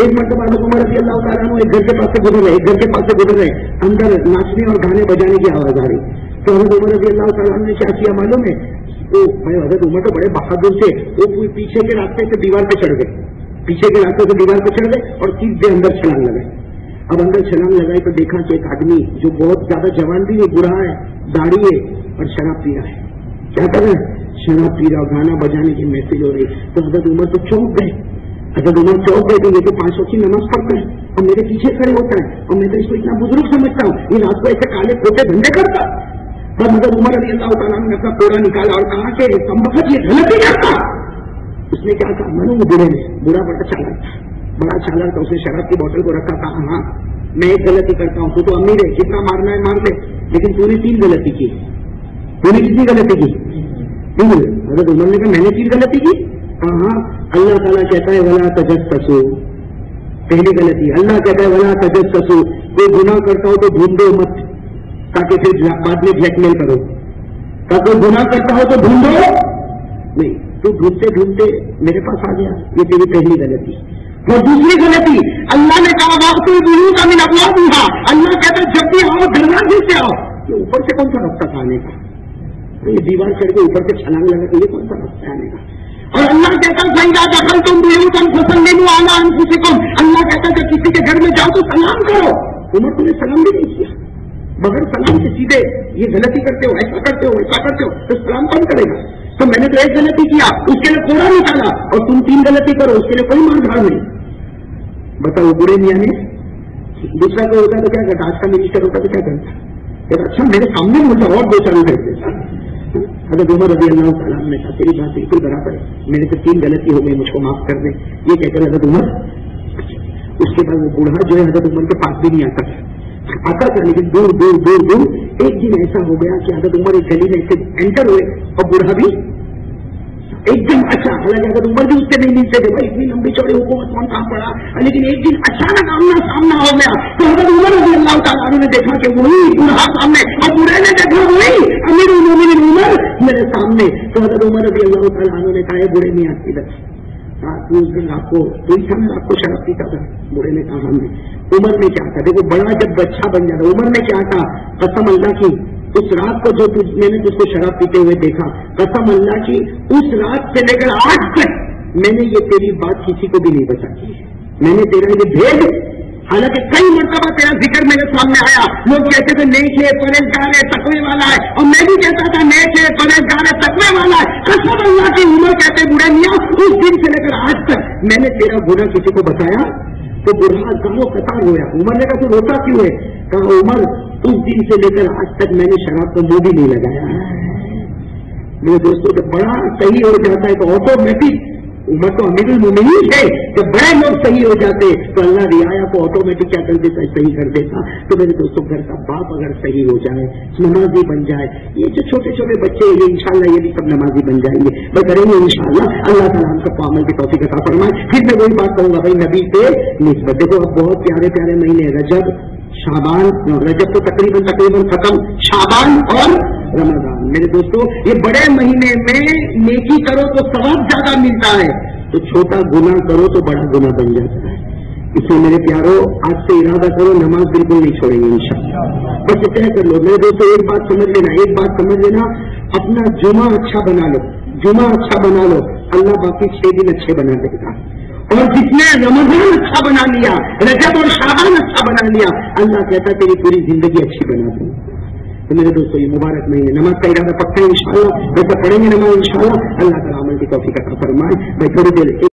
ایک مرتبہ حضرت عمر رضی اللہ تعالیٰ عنہ ایک گھر کے پاس سے گزر رہے، ایک گھر کے پاس سے گزر رہے، اندر ناچنے اور گانے بجانے کی آواز آ رہی۔ تو حضرت عمر رضی اللہ تعالیٰ عنہ نے کیا کیا معلوم ہے؟ وہ بھائی حضرت عمر تو بڑے بہادر تھے، وہ پیچھے کے راستے سے دیوار پہ چڑھ گئے۔ پیچھے کے راستے سے دیوار پہ چڑھ گئے اور سیدھے اندر چھلانگ لگائے۔ اب اندر چھلانگ لگائی تو دیکھا کہ ایک آدمی جو بہت زیادہ جوان بھی ہے برا ہے، داڑھی ہے اور شراب پی رہا ہے۔ کیا کر رہا ہے؟ شراب پی رہا گانا بجانے کی محفل ہو رہی تو حضرت عمر تو چوک گئے۔ حضرت عمر چوک گئے کہ یہ تو پانچ سو کی نماز پڑھتا ہے اور میرے پیچھے کھڑے ہوتا ہے اور میں تو اس کو اتنا بزرگ سمجھتا ہوں، یہ رات کو ایسے کالے کھوٹے دھندے کرتا۔ تب حضرت عمر علی اللہ تعالیٰ نے اپنا کوڑا نکالا اور کہا کہ کم وقت یہ غلطی کرتا۔ اس نے کیا کہا میں برے نے برا بڑا چالاک تھا۔ بڑا چالاک تھا، اس نے شراب کی بوتل کو رکھا تھا ہاں میں ایک غلطی کرتا ہوں، تو تو امیر ہے، جتنا مارنا ہے مار لے۔ لیکن تو نے تین غلطی کی۔ تو نے کتنی غلطی کی؟ حضرت عمر نے کہا، میں نے تین غلطی کی۔ ہاں ہاں اللہ تعالیٰ کہتا ہے، ولا تجسسو پہلی غلطی، اللہ کہتا ہے، ولا تجسسو کوئی گناہ کرتا ہو تو ڈھونڈو مت، تاکہ پھر بعد میں بلیک میل کرو۔ اگر کوئی گناہ کرتا ہو تو ڈھونڈو۔ نہیں، تو ڈھونڈتے ڈھونڈتے میرے پاس آ گیا۔ یہ تیری پہلی غلطی۔ اور دوسری غلطی، اللہ نے کہا آپ کو دونوں کا من اپنا دوں اللہ کہتا ہے، جب بھی آؤ، دروازے سے آؤ۔ یہ اوپر سے کون سا رستہ تھا آنے کا؟ یہ دیوار چڑھ کے اوپر سے چھلانگ لگا کہ یہ کون سا رستہ آنے کا؟ اور اللہ کہتا ہے سنگا دخل تم بھی تم فصل لے لو آنا اللہ کہتا ہے کسی کے گھر میں جاؤ تو سلام کرو. عمر تم نے سلام بھی نہیں کیا۔ مگر سلام سے سیدھے یہ غلطی کرتے ہو، ایسا کرتے ہو، ایسا کرتے ہو، تو سلام کون کرے گا؟ تو میں نے تو ایک غلطی کیا، اس کے لیے کوڑا نکالا اور تم تین غلطی کرو، اس کے لیے کوئی مار دھاڑ نہیں۔ بتاؤ برے میاں نے دوسرا کوئی ہوتا تو کیا کرتا آج کا منسٹر ہوتا تو کیا کرتا اچھا میرے سامنے مجھے اور دو چالو کرتے اگر عمر رضی اللہ تعالیٰ نے کہا تیری بات بالکل برابر ہے۔ میرے سے تین غلطی ہو گئی، مجھ کو معاف کر دے۔ یہ کہہ کر حضرت عمر اس کے بعد وہ بوڑھا جو ہے، حضرت عمر کے پاس بھی نہیں آتا۔ تھا آتا تھا لیکن دور دور دور دور۔ ایک دن ایسا ہو گیا کہ حضرت عمر ایک گلی میں سے انٹر ہوئے اور بوڑھا بھی۔ ایک دن اچھا حالانکہ حضرت عمر بھی اس سے نہیں ملتے تھے بھائی اتنی لمبی چوڑی حکومت کون کام پڑا؟ لیکن ایک دن اچانک آمنا سامنا ہو گیا۔ تو حضرت عمر رضی اللہ تعالیٰ نے دیکھا کہ وہی بوڑھا سامنے اور بوڑھے نے دیکھا وہی امیر المومنین عمر میرے تو حضرت عمر رضی اللہ تعالیٰ عنہ نے کہا ہے بوڑھے میاں ادھر اس دن آپ کو تو تھا آپ کو شراب پیتا تھا. بوڑھے نے کہا ہاں ہم نے عمر میں کیا تھا. دیکھو، بڑا جب بچہ بن جاتا، عمر میں کیا تھا، قسم اللہ کی، اس رات کو جو میں نے جس کو شراب پیتے ہوئے دیکھا، قسم اللہ کی، اس رات سے لے کر آج تک میں نے یہ تیری بات کسی کو بھی نہیں بچا کی میں نے تیرا یہ بھیج، حالانکہ کئی ذکر میرے سامنے آیا۔ لوگ کہتے تھے نیک ہے پرہیزگار ہے، تقوی والا ہے۔ اور میں بھی کہتا تھا نیک ہے پرہیزگار ہے، تقوی والا ہے۔ قسم اللہ کی عمر کہتے بوڑھے میاں، اس دن سے لے کر آج تک میں نے تیرا برا کسی کو بتایا تو بوڑھا گاؤں قطار ہوا عمر نے کہا تو روتا کیوں ہے؟ کہا، عمر، اس دن سے لے کر آج تک میں نے شراب کو منہ بھی نہیں لگایا۔ میرے دوستوں، جب بڑا صحیح ہو جاتا ہے تو آٹومیٹک عمر تو امیر المومنین ہے جب بڑے لوگ صحیح ہو جاتے تو اللہ رعایا کو آٹومیٹک کیا کر دیتا ہے؟ صحیح کر دیتا۔ تو میرے دوستوں، گھر کا باپ اگر صحیح ہو جائے، نمازی بن جائے، یہ جو چھوٹے چھوٹے بچے یہ انشاءاللہ یہ بھی سب نمازی بن جائیں گے۔ میں کریں گے انشاءاللہ۔ اللہ تعالیٰ ہم سب کو عمل کی توفیق عطا فرمائے۔ پھر میں وہی بات کروں گا، بھائی نبی پہ نسبت۔ دیکھو، اب بہت پیارے پیارے مہینے رجب شابان رجب تو تقریباً تقریباً ختم۔ شابان اور رمضان۔ میرے دوستوں یہ بڑے مہینے میں نیکی کرو تو ثواب زیادہ ملتا ہے۔ تو چھوٹا گناہ کرو تو بڑا گناہ بن جاتا ہے۔ اس لیے میرے پیاروں آج سے ارادہ کرو، نماز بالکل نہیں چھوڑیں گے انشاءاللہ۔ بس طے کر لو۔ میرے دوستوں ایک بات سمجھ لینا، ایک بات سمجھ لینا۔ اپنا جمعہ اچھا بنا لو۔ جمعہ اچھا بنا لو۔ اللہ باقی چھ دن اچھے بنا دے گا۔ اور جس نے رمضان اچھا بنا لیا، رجب اور شابان اچھا بنا لیا، اللہ کہتا تیری پوری زندگی اچھی بنا دوں۔ میرے دوستوں یہ مبارک مہینے نماز کا ارادہ پکا ہے انشاءاللہ ویسا پڑھیں گے نماز، انشاءاللہ۔ اللہ تعالیٰ عمل کی توفیق عطا فرمائے۔ میں تھوڑی دیر